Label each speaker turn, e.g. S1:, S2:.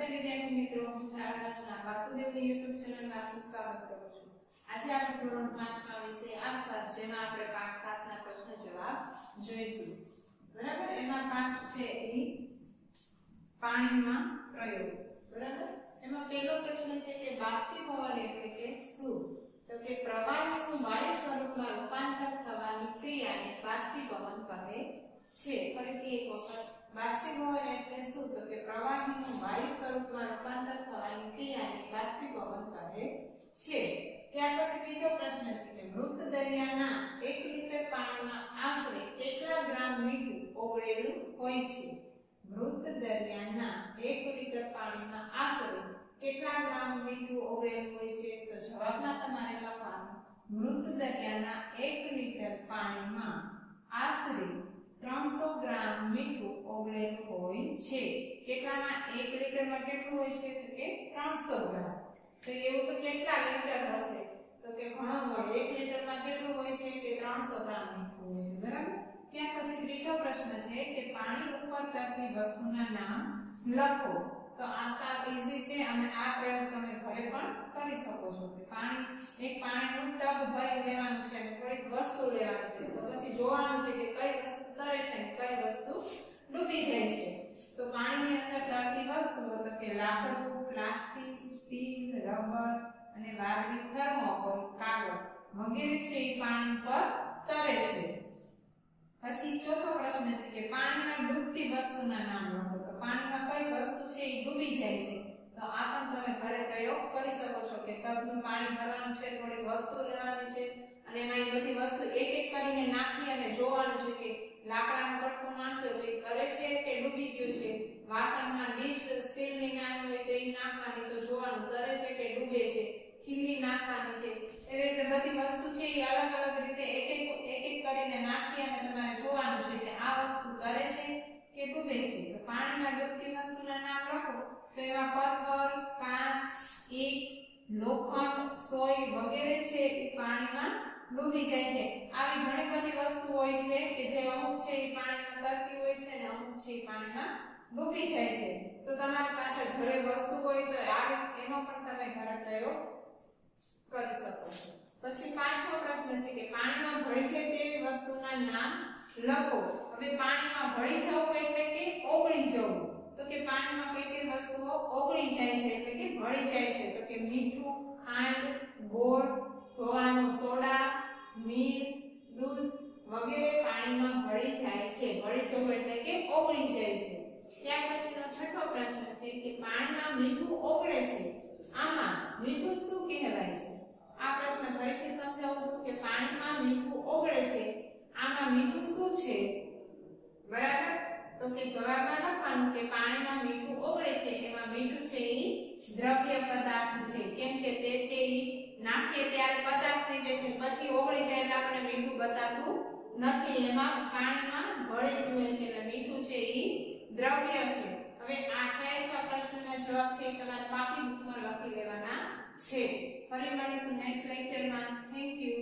S1: નમસ્તે વિદ્યાર્થી મિત્રો, હું વાસુદેવની YouTube ચેનલમાં આપનું સ્વાગત કરું છું. આજે આપણે ધોરણ પાંચમાં વિષય આસપાસ, જેમાં આપણે પાઠ સાતના પ્રશ્ન જવાબ જોઈશું. બરાબર? એમાં પાઠ છે એ પાણીમાં પ્રયોગ. બરાબર? એમાં પહેલો પ્રશ્ન છે કે બાષ્પીભવન એટલે કે શું તો કે પ્રવાહીનું વાયુ સ્વરૂપમાં રૂપાંતર થવાની ક્રિયાને બાષ્પીભવન કહે છે. ફરીથી એક વખત. બાષ્પીભવન એટલે શું તો કે પ્રવાહીનું વાયુ સ્વરૂપમાં રૂપાંતર થવાની ક્રિયાને બાષ્પીભવન કહે છે. ત્યાર પછી બીજો પ્રશ્ન છે કે મૃત દરિયાના 1 લિટર પાણીમાં આશરે કેટલા ગ્રામ મીઠું ઓગળેલું હોય છે? મૃત દરિયાના 1 લિટર પાણીમાં આશરે કેટલા ગ્રામ મીઠું ઓગળેલું હોય છે? તો જવાબમાં તમારે લખવાનું, મૃત દરિયાના 1 લિટર પાણીમાં આશરે 300 ગ્રામ મીઠું ઓગળેલું હોય છે. કેટલામાં એક લિટરમાં કેટલું હોય છે? તો કે 300 ગ્રામ. તો એવું તો કેટલા લિટર હશે? તો કે ઘણો હોય. 1 લિટરમાં કેટલું હોય છે? કે 300 ગ્રામ મીઠું હોય છે. બરાબર? ત્યાર પછી ત્રીજો પ્રશ્ન છે કે પાણી ઉપર તરતી વસ્તુના નામ લખો. તો આ સાવ ઈઝી છે અને આ પ્રયોગ તમે ઘરે પણ કરી શકો છો. કે પાણી, એક પાણીનું ટબ ભરી લેવાનું છે અને થોડીક વસ્તુ લેવાની છે. તો પછી જોવાનું છે કે કઈ વસ્તુ તરે છે અને કઈ વસ્તુ ડૂબી જાય છે. તો પાણીની અંદર તરતી વસ્તુઓ, તો કે લાકડું, પ્લાસ્ટિક, સ્ટીલ, રબર અને વાદળી થર્મોકોલ કાગળ વગેરે છે એ પાણી પર તરે છે. પછી ચોથો પ્રશ્ન છે કે પાણીમાં ડૂબતી વસ્તુના નામ લખો. તો પાણીમાં કઈ વસ્તુ છે એ ડૂબી જાય છે? તો આ પણ તમે ઘરે પ્રયોગ કરી શકો છો કે ટબનું પાણી ભરવાનું છે થોડી વસ્તુ લેવાની છે અને એમાં એ બધી વસ્તુ એક એક કરીને નાખી અને જોવાનું છે કે લાકડાનું કટકું નાખ્યો તો એ કરે છે કે ડૂબી ગયું છે વાસણમાં ડીશ સ્ટીલની નાની હોય તો એ નાખવાની તો જોવાનું કરે છે કે ડૂબે છે. ખીલી નાખવાની છે. એવી રીતે બધી વસ્તુ છે એ અલગ અલગ રીતે એક એક એક એક કરીને નાખી અને તમારે જોવાનું છે કે આ વસ્તુ તરે છે કે ડૂબે છે. તો પાણીમાં ડૂબતી વસ્તુના નામ લખો. તો એમાં પથ્થર, કાચ, ઈટ, લોખંડ, સોય વગેરે છે એ પાણીમાં ડૂબી જાય છે. આવી ઘણી બધી વસ્તુ હોય છે કે જે અમુક છે એ પાણીમાં તરતી હોય છે અને અમુક છે એ પાણીમાં ડૂબી જાય છે તો તમારી પાસે ઘરે વસ્તુ હોય તો આ એનો પણ તમે ઘરે પ્રયોગ કરી શકો છો. પછી પાંચમો પ્રશ્ન છે કે પાણીમાં ભળી જાય તેવી વસ્તુના નામ લખો. હવે પાણીમાં ભળી જવું એટલે કે ઓગળી જવું. તો કે પાણીમાં કઈ કઈ વસ્તુઓ ઓગળી જાય છે એટલે કે ભળી જાય છે. તો કે મીઠું, ખાંડ, ગોળ ધોવાનો સોડા, મીઠ, દૂધ વગેરે પાણીમાં ભળી જાય છે. ભળી જવું એટલે કે ઓગળી જાય છે. ત્યાર પછીનો છઠ્ઠો પ્રશ્ન છે કે પાણીમાં મીઠું ઓગળે છે. આમાં મીઠું શું કહેવાય? છે. આ પ્રશ્ન ફરીથી સમજાવું કે પાણીમાં મીઠું ઓગળે છે. આમાં મીઠું શું છે? બરાબર? તો કે જવાબમાં લખવાનું કે પાણીમાં મીઠું ઓગળે છે. એમાં મીઠું છે એ દ્રવ્ય પદાર્થ છે. કેમ કે તે છે એ નાખીએ ત્યારે પદાર્થ થઈ છે પછી ઓગળી જાય એટલે આપણે મીઠું બતાતું નથી. એમાં પાણીમાં ભળી ગયું છે એટલે મીઠું છે એ દ્રવ્ય છે. હવે આ છ છ પ્રશ્નના જવાબ છે, તમારે પાકી બુકમાં લખી લેવાના છે. ફરી મળીશું નેક્સ્ટ લેક્ચરમાં થેન્ક યુ